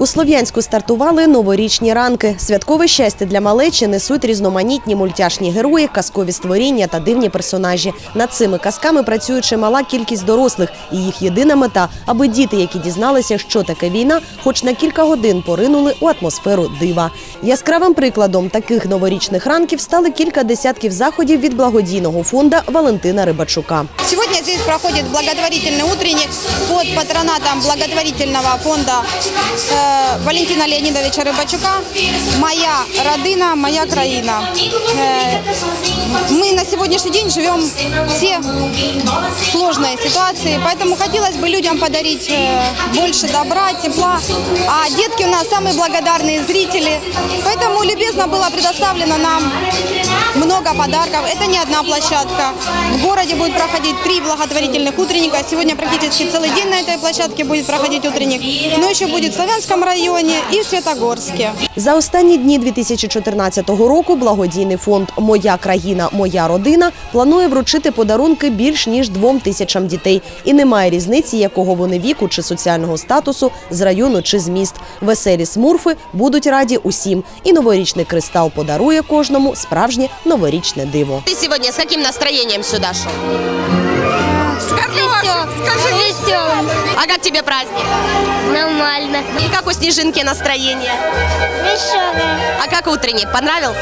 У Слов'янську стартували новорічні ранки. Святкове щастя для малечі несуть різноманітні мультяшні герої, казкові створіння та дивні персонажі. Над цими казками працює чимала кількість дорослих, і їх єдина мета, аби діти, які дізналися, що таке війна, хоч на кілька годин поринули у атмосферу дива. Яскравим прикладом таких новорічних ранків стали кілька десятків заходів від благодійного фонду Валентина Рибачука. Сегодня здесь проходит благотворительный утренник под патронатом благотворительного фонда э, Валентина Леонидовича Рыбачука «Моя родина, моя краина». Мы на сегодняшний день живем все в сложной ситуации, поэтому хотелось бы людям подарить больше добра, тепла. А детки у нас самые благодарные зрители, поэтому любезно было предоставлено нам много подарков. Это не одна площадка. В городе будет проходить три благотворительных утренника. Сегодня практически целый день на этой площадке будет проходить утренник. Но еще будет в Славянском районе и в Светогорске. За останні дні 2014 року благодійний фонд Моя країна, моя родина планує вручити подарунки більш ніж двом тисячам дітей. І немає різниці, якого вони віку чи соціального статусу з району чи з міст. Веселі смурфи будуть раді усім. І новорічний кристал подарує кожному справжнє новорічне Диво. Ты сегодня с каким настроением сюда шел? Скажи веселым. А как тебе праздник? Нормально. И как у Снежинки настроение? Веселым. А как утренник? Понравился?